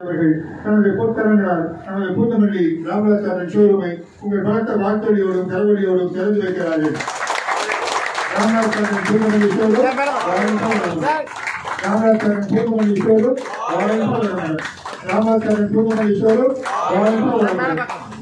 அவர்கள் தனது பொற்கரங்களால் நமது பூந்தமல்லி ராமதாசாரன் ஷோரூமை உங்கள் பலத்த வாழ்த்தொழியோடும் தலைவலியோடும் திறந்து வைக்கிறார்கள். Ramadasaran Poonamallee showroom Ramadasaran Poonamallee showroom Ramadasaran Poonamallee showroom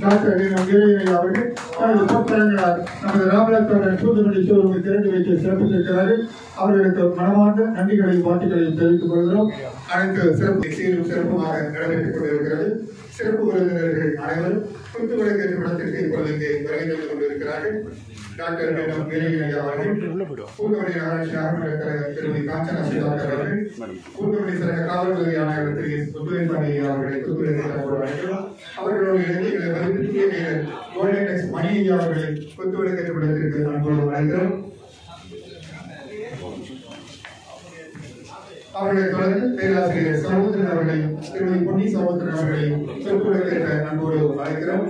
doctor எனும் வீரய்யா அவர்கள் தனது பொற்கரங்களால் நமது ராமதாசாரன் பூந்தமல்லி ஷோரூமை திறந்து வைக்க சிறப்பித்திருக்கிறார்கள் அவர்களுக்கு மனமார்ந்த நன்றிகளையும் வாழ்த்துக்களையும் தெரிவித்துக் கொள்கிறோம் அனைத்து சிறப்பு சீரும் சிறப்புமாக நடைபெற்றுக் கொண்டிருக்கிறது சிறப்பு விருந்தினர்கள் அனைவரும் குத்து விளக்கு படத்திற்கு இப்பொழுது இங்கே வருகை கொண்டிருக்கிறார்கள் டாக்டர் மேடம் வீரய்யா அவர்கள் பூந்தமல்லி நகராட்சி ஆரம்ப தலைவர் திருமதி காஞ்சனா சுதாகர் அவர்கள் பூந்தமல்லி சிறந்த காவல்துறை ஆணையர் திரு முத்துவேல்மணி அவர்களை கோல்டன் எக்ஸ் மணி அவர்களை குத்துவிளக்கு படத்திற்கு அன்போடு வழங்குகிறோம் அவர்களை தொடர்ந்து பேராசிரியர் சமுத்திரன் அவர்களையும் திருமதி பொன்னி சமுத்திரன் அவர்களையும் சொற்பொழிவுக்கு அன்போடு அழைக்கிறோம்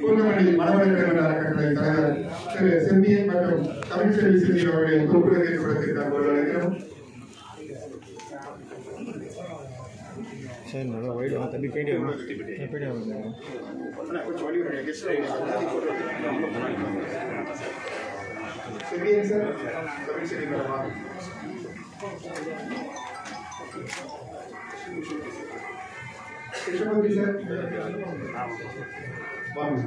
பூர்ணமணி மனவளக்கல்வி அறக்கட்டளை தலைவர் திரு செம்பியன் மற்றும் தமிழ்ச்செல்வி செல்வி அவர்களை சொற்பொழிவுக்கு படத்திற்கு அன்போடு அழைக்கிறோம் சரி நல்லா ஒயிட் வாங்க தம்பி பேண்டி வாங்க பேண்டி வாங்க செம்பியன் சார் தமிழ்ச்செல்வி மேடமா. கிருஷ்ணமூர்த்தி சார். வாங்க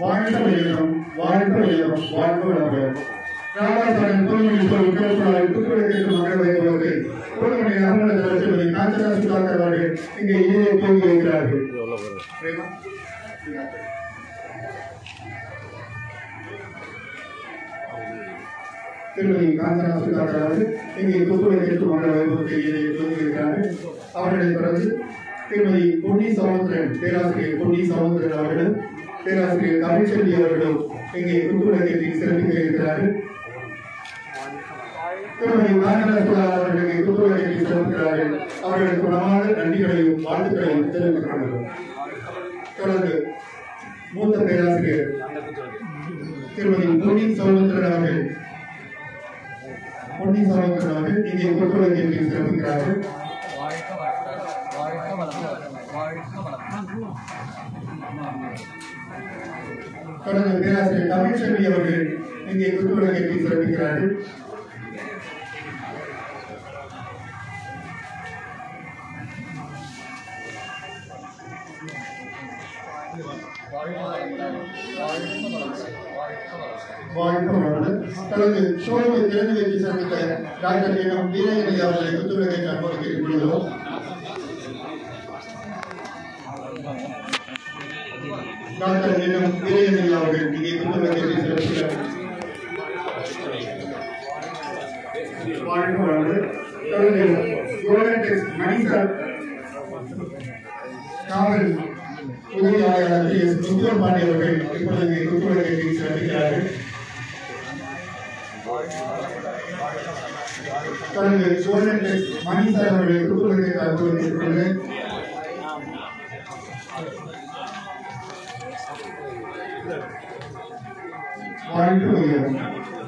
வாழ்க வையம் வாழ்க வையம் வாழ்க ராமநாதன் தூய்மை சொல் உட்கொள்ளாய் மக்களை வைப்பவர்கள். புதுமணி அகமது தலைவர்கள் காஞ்சனா இங்கே இணைய தூங்கி வைக்கிறார்கள் திருமதி காஞ்சனா இங்கே மக்களை தூங்கி வைக்கிறார்கள் அவர்களை பிறகு திருமதி பொன்னி சமுத்திரன் பேராசிரியர் பொன்னி சமுத்திரன் அவர்களும் பேராசிரியர் தமிழ்ச்செல்வி அவர்களும் இங்கே புத்துழைக்கத்தை சிறப்பிக்க இருக்கிறார்கள். திருமதி மாநகரத்துலா அவர்களுக்கு புத்துழைக்கத்தை சிறப்பிக்கிறார்கள். அவர்களுக்கு மனமான நன்றிகளையும் வாழ்த்துக்களையும் தெரிவிக்கிறார்கள் தொடர்ந்து மூத்த பேராசிரியர் திருமதி பொன்னி சமுத்திரன் அவர்கள் பொன்னி சமுத்திரன் அவர்கள் இங்கே புத்துழைக்கத்தை சிறப்பிக்கிறார்கள். தொடர்ந்து பேராசிரியர் தமிழ்ச்செல்வி அவர்கள் இங்கே குத்துவிளக்கத்தை சிறப்பிக்கிறார்கள் வாழ்க வளமுடன். தொடர்ந்து ஷோரூமை திறந்து வைத்து சந்தித்த டாக்டர் எம் வீரகணி அவர்களை குத்துவிளக்கை அன்போடு கேட்டுக்கொள்கிறோம் டாக்டர் எம் வீரகணி அவர்கள் இங்கே குத்துவிளக்கத்தை சிறப்பிக்கிறார் வாழ்க காவல் உதவி எஸ். சுந்தரம் அவர்கள் இப்பொழுது சிறப்பிக்கிறார்கள் மணி சார் அவர்கள்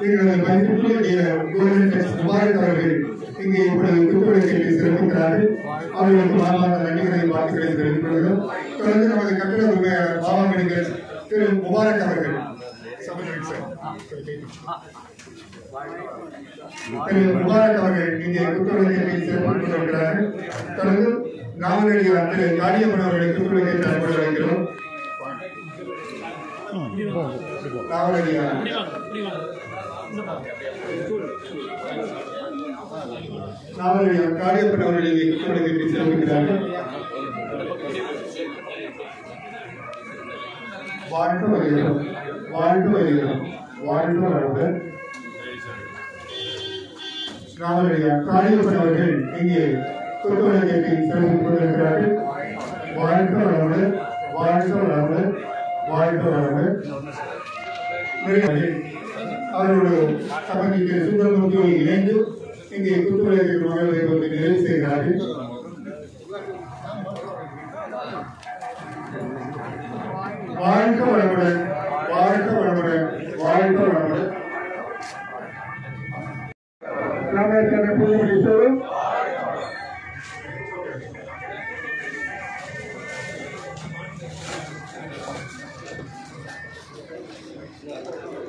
எங்களது மதிப்புக்குரிய கோல்டன் அவர்கள் இங்கே இப்பொழுது குத்துவிளக்கத்தை சிறப்பிக்கிறார்கள். அவர்களுக்கு மாணவர்கள் நன்றிகளை வாழ்த்துக்களை தெரிவித்துக் கொள்கிறோம் தொடர்ந்து நமது கட்டிட உரிமையாளர் பாபா திரு முபாரக் அவர்கள். திரு முபாரக் அவர்கள் இங்கே குத்துவிளக்கத்தை சிறப்பித்துக் கொண்டிருக்கிறார்கள் தொடர்ந்து நாவலடியார் திரு காளியம்மன் அவர்களை வைக்கிறோம். நாவலடியார் நாவலடியார் காளியப்பன் அவர்கள் இங்கே குத்துவிளக்கத்தை சிறப்பிக்கிறார்கள் வாழ்க வருகிறோம் வாழ்க வருகிறோம் வாழ்க வளமுடன் நாவலடியார் காளியப்பன் இங்கே குத்துவிளக்கத்தை சிறப்பித்துக் கொண்டிருக்கிறார்கள். வளமுடன் வளமுடன் வளமுடன் அவர்களுடைய சபையினர் சுந்தரமூர்த்தியோடு இணைந்து இங்கே குத்துவிளக்கு மகளை பற்றி நிறைவு செய்கிறார்கள் வாழ்க வளமுடன் வாழ்க வளமுடன் வாழ்க வளமுடன் ராமேஸ்வர Thank you.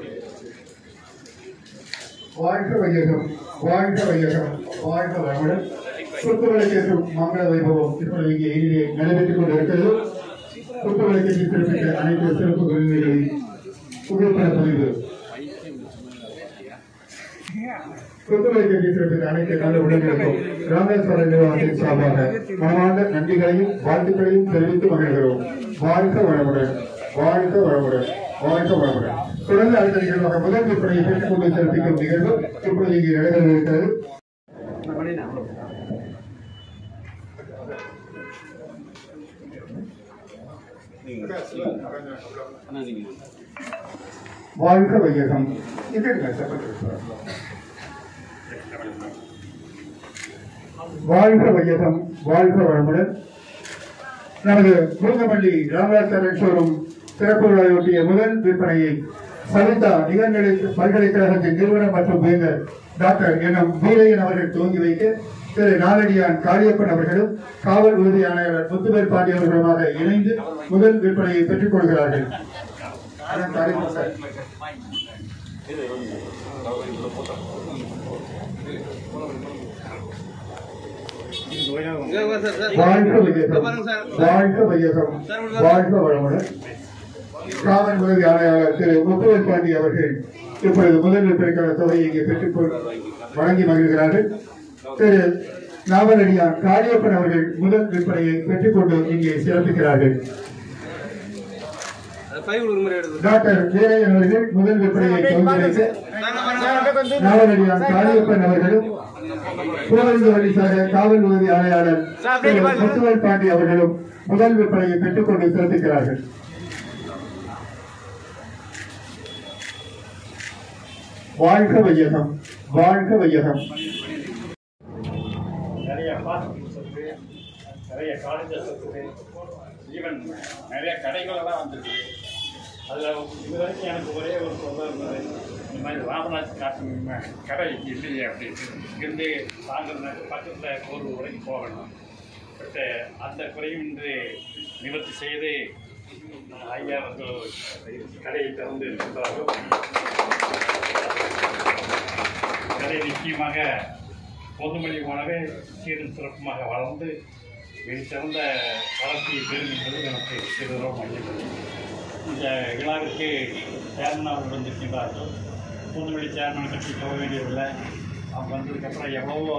வாழ்க வையகம் வாழ்க வையகம் வாழ்க வளமுடன். சொத்துக்களுக்கு மங்கள வைபவம் இப்பொழுது இங்கே இங்கே நடைபெற்றுக் கொண்டிருக்கிறது. சொத்துக்களுக்கு குறிப்பிட்ட அனைத்து சிறப்பு விருதுகளையும் புகைப்பட பதிவு. குறிப்பிட்ட அனைத்து நல்ல உடல்களுக்கும் ராமேஸ்வரர் நிறுவனத்தின் சார்பாக மனமார்ந்த நன்றிகளையும் வாழ்த்துக்களையும் தெரிவித்து மகிழ்கிறோம். வாழ்க வளமுடன் வாழ்க வளமுடன். வாழ்க வளமுடன் தொடர்ந்து அடுத்த நிகழ்வாக முதல் விற்பனையை பெற்றுக் கொண்டு சிறப்பிக்கும் நிகழ்வு இப்பொழுது இங்கே நடைபெற இருக்கிறது வாழ்க வையகம். வாழ்க வையகம் வாழ்க வளமுடன். நமது பூந்தமல்லி ராமராஜன் ஷோரூம் சிறப்பு விழாவையொட்டிய முதல் விற்பனையை சவிதா நிகழ்நிலை பல்கலைக்கழகத்தின் நிறுவனர் மற்றும் வேந்தர் டாக்டர் என் வீரையன் அவர்கள் துவங்கி வைக்க திரு நாலடியான் காளியப்பன் அவர்களும் காவல் உறுதி ஆணையாளர் முத்துவேல் பாண்டி அவர்களுமாக இணைந்து முதல் விற்பனையை பெற்றுக் கொள்கிறார்கள். வாழ்க வையகம். வாழ்க வளமுடன். காவல் உதவி ஆணையாளர் திரு முத்துவேல் பாண்டி அவர்கள் இப்பொழுது முதல் விற்பனைக்கான தொகையை இங்கே பெற்றுக் வழங்கி மகிழ்கிறார்கள். திரு நாவலடியார் காளியப்பன் அவர்கள் முதல் விற்பனையை பெற்றுக்கொண்டு இங்கே சிறப்பிக்கிறார்கள். டாக்டர் வீரையன் அவர்கள் முதல் விற்பனையை துவங்கி வைக்க காளியப்பன் அவர்களும் புலவரிந்து வழிசாக காவல் உதவி ஆணையாளர் திரு பாண்டி அவர்களும் முதல் விற்பனையை பெற்றுக்கொண்டு சிறப்பிக்கிறார்கள். வாழ்க வையகம் வாழ்க வையகம். நிறைய பாஸ்போர்ட் சொத்து நிறைய காலேஜஸ் சொத்து ஈவன் நிறைய கடைகள் எல்லாம் வந்துருக்கு. அதில் இது வரைக்கும் எனக்கு ஒரே ஒரு சொல்ல இருந்தது இந்த மாதிரி ராமநாத் காசு கடை இல்லையே அப்படின்னு இங்கேருந்து வாங்குறதுனால பக்கத்தில் ஒரு வரைக்கும் போகணும் பட்டு அந்த குறையும் இன்று நிவர்த்தி செய்து ஐயா அவர்கள் கடையை திறந்து இருக்கிறார்கள் கடை நிச்சயமாக பொதுமொழி உணவே சீரும் சிறப்புமாக வளர்ந்து மிகச்சிறந்த வளர்ச்சியை பெறும் என்பது எனக்கு சிறிதளவு மகிழ்ந்தது இந்த விழாவிற்கு சேர்மன் அவர்கள் வந்திருக்கின்றார்கள் பொதுமொழி சேர்மன் பற்றி சொல்ல வேண்டியதில்லை. அவங்க வந்ததுக்கப்புறம் எவ்வளவோ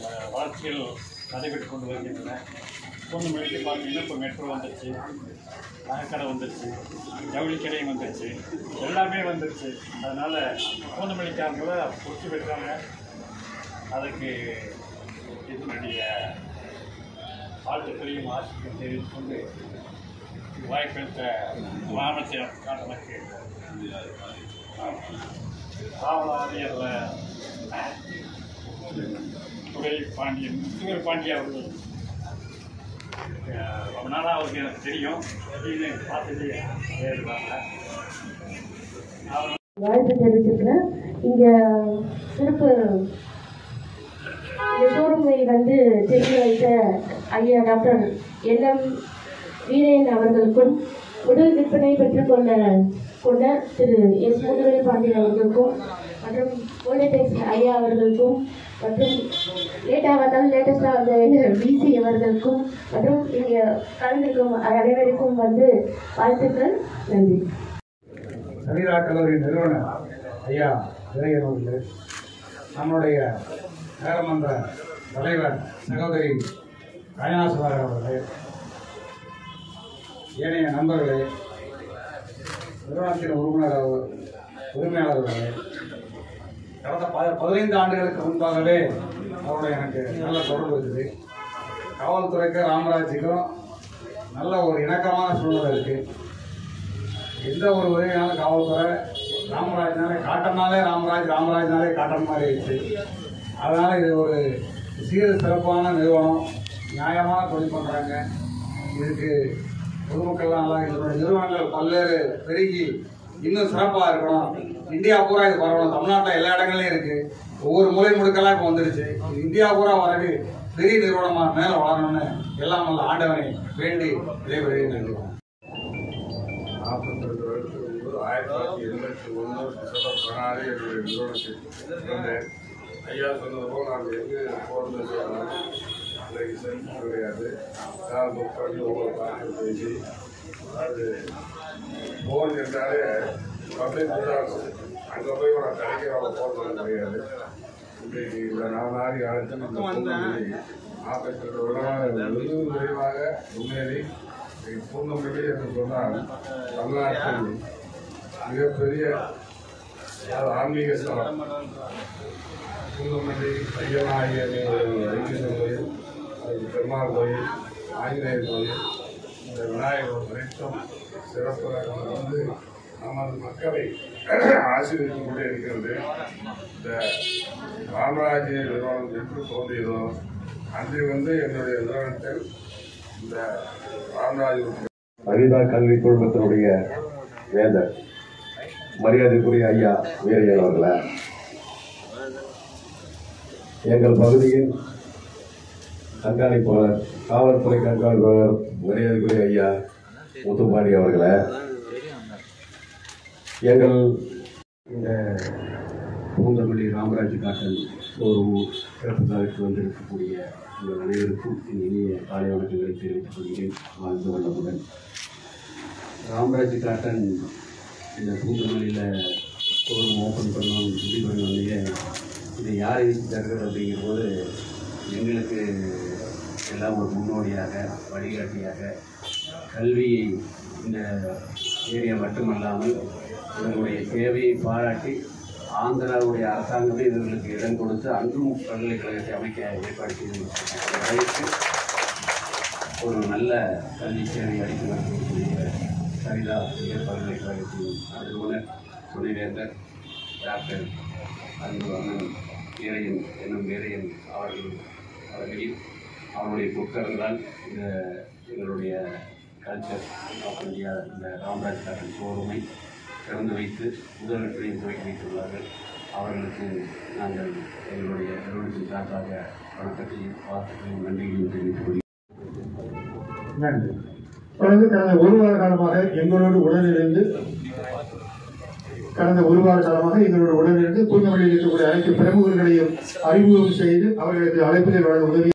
அஹ், வளர்ச்சிகள் நடைபெற்று கொண்டு வருகின்றன. பொதுமொழிக்கு பார்த்தீங்கன்னா இப்போ மெட்ரோ வந்துருச்சு நகைக்கடை வந்துருச்சு ஜவுளி கடையும் வந்துருச்சு எல்லாமே வந்துருச்சு. அதனால் பூந்தமல்லிக்காரங்களை பிடிச்சி பெற்றாங்க. அதுக்கு இதனுடைய வாழ்த்துக்களையும் ஆசிரியர் தெரிவித்து கொண்டு வாய்ப்பெடுத்த மாவட்ட காரணக்கு காவலாரியர் துறை பாண்டியன் முத்துவர் பாண்டிய அவர்கள். ரொம்ப நாளாக அவருக்கு எனக்கு தெரியும். திடீர்னு பார்த்தது இருக்காங்க வாழ்த்து தெரிவிச்சிருக்கிறேன் இங்க சிறப்பு இந்த ஷோரூமில் வந்து தெரிவி வைத்த ஐயா டாக்டர் எல் எம் வீரன் அவர்களுக்கும் முதல் விற்பனை பெற்றுக்கொண்ட கொண்ட திரு எஸ் முதுகலை பாண்டியன் அவர்களுக்கும் மற்றும் போலிடெக்ஸ் ஐயா அவர்களுக்கும் மற்றும் லேட்டாக வந்தாலும் லேட்டஸ்டாக வந்து பிசி அவர்களுக்கும் மற்றும் இங்கே கலந்திருக்கும் அனைவருக்கும் வந்து வாழ்த்துக்கள். நன்றி. சமீரா கல்லூரி நிறுவனர் ஐயா இளையர் அவர்கள் நம்முடைய நகரமன்ற தலைவர் சகோதரி கயனாசுவார் அவர்களே ஏனைய நண்பர்களே நிறுவனத்தின் உறுப்பினர் உரிமையாளர்களே கடந்த ப பதினைந்து ஆண்டுகளுக்கு முன்பாகவே அவரோட எனக்கு நல்ல தொடர்பு இருக்குது. காவல்துறைக்கும் ராமராஜுக்கும் நல்ல ஒரு இணக்கமான சூழ்நிலை இருக்குது எந்த ஒரு உதவியாலும் காவல்துறை ராமராஜ்னாலே காட்டனாலே ராமராஜ் ராமராஜ்னாலே காட்டன் மாதிரி ஆயிடுச்சு அதனால் இது ஒரு சீர் சிறப்பான நிறுவனம். நியாயமான தொழில் பண்ணுறாங்க இதுக்கு பொதுமக்கள்லாம் நல்லா இதனுடைய நிறுவனங்கள் பல்வேறு பெருகி இன்னும் சிறப்பாக இருக்கணும். இந்தியா பூரா இது பரவலாம் தமிழ்நாட்டில் எல்லா இடங்கள்லையும் இருக்குது ஒவ்வொரு மூலை முடுக்கெல்லாம் இப்போ வந்துருச்சு. இந்தியா பூரா வரது பெரிய நிறுவனமாக மேலே வளரணும்னு எல்லாம் நல்ல ஆண்டவனை வேண்டி விடைபெறுகிறேன். நன்றி. நாற்பத்தி ரெண்டு வருஷத்துக்கு முன்பு ஆயிரத்தி தொள்ளாயிரத்தி எண்பத்தி ஒன்று டிசம்பர் பதினாறு என்னுடைய நிறுவனத்தில் ஐயா சொன்னது நான் எங்கு போகிறது அன்றைக்கு கிடையாது புக் பண்ணி ஒவ்வொரு பேசி அது ஃபோன் என்றாலே பப்ளிக் தான் அங்கே போய் நான் கடைக்கு அவன் போகிறது கிடையாது முடியாது இன்றைக்கு இந்த நாலு நாள் அழைத்து நாற்பத்தி வெகு விரைவாக முன்னேறி பூந்தமல்லி என்று சொன்னால் தமிழ்நாட்டில் மிகப்பெரிய ஆன்மீக ஸ்தலம் பூந்தமல்லி ஐயனாயர் வைத்தீஸ்வரர் கோயில் அது பெருமாள் கோயில் ஆஞ்சநேயர் கோயில் இந்த விநாயகர் அனைத்தும் சிறப்பாக வந்து நமது மக்களை ஆசீர்வதித்துக் கொண்டே இருக்கிறது. இந்த ராமராஜ்ய நிறுவனம் என்று தோன்றியதோ அன்று வந்து என்னுடைய நிறுவனத்தில் இந்த ராமராஜ் வனிதா கல்வி குழுமத்தினுடைய வேந்தர் மரியாதைக்குரிய ஐயா வீரையன் அவர்களே. எங்கள் பகுதியின் கண்காணிப்பாளர் காவல்துறை கண்காணிப்பாளர் மரியாதைக்குரிய ஐயா முத்துப்பாண்டி அவர்களை. எங்கள் இந்த பூந்தமல்லி ராமராஜ் காட்டன் ஷோரூம் சிறப்புகளுக்கு வந்திருக்கக்கூடிய உங்கள் அனைவருக்கும் என் இனிய காலை வணக்கங்களை தெரிவித்துக் கொள்கிறேன். வாழ்ந்து வல்லமுடன் ராமராஜ் காட்டன் இந்த பூந்தமல்லியில் ஷோரூம் ஓப்பன் பண்ணோம் முடிவு பண்ணோடனே இதை யார் தருகிறது அப்படிங்கிற போது எங்களுக்கு எல்லாம் ஒரு முன்னோடியாக வழிகாட்டியாக கல்வியை இந்த ஏரியா மட்டுமல்லாமல் இவர்களுடைய சேவையை பாராட்டி ஆந்திராவுடைய அரசாங்கமே இவர்களுக்கு இடம் கொடுத்து அன்றும் பல்கலைக்கழகத்தை அமைக்க ஏற்பாடு செய்து ஒரு நல்ல கல்வி சேவை அளித்து வரக்கூடிய சரிதா உயர் பல்கலைக்கழகத்தின் நிறுவனர் துணைவேந்தர் டாக்டர் அன்பு அண்ணன் வீரையன் என்னும் வீரையன் அவர்கள் அவர்களையும் அவருடைய புத்தகங்களால் இந்த எங்களுடைய கல்ச்சர் ஆஃப் இந்தியா இந்த ராம்ராஜ் காட்டன் ஷோரூமை திறந்து வைத்து முதல் துவக்கி வைத்துள்ளார்கள் அவர்களுக்கு நாங்கள் எங்களுடைய நிறுவனத்தின் சார்பாக வணக்கத்தையும் வாழ்த்துக்களையும் நன்றியையும் தெரிவித்துக் கொள்கிறேன் தொடர்ந்து கடந்த ஒரு வார காலமாக எங்களோடு உடனிருந்து கடந்த ஒரு வார காலமாக எங்களோட உடனிருந்து பூந்தமல்லியில் இருக்கக்கூடிய அனைத்து பிரமுகர்களையும் அறிமுகம் செய்து அவர்களுக்கு அழைப்புகள் வழங்க உதவி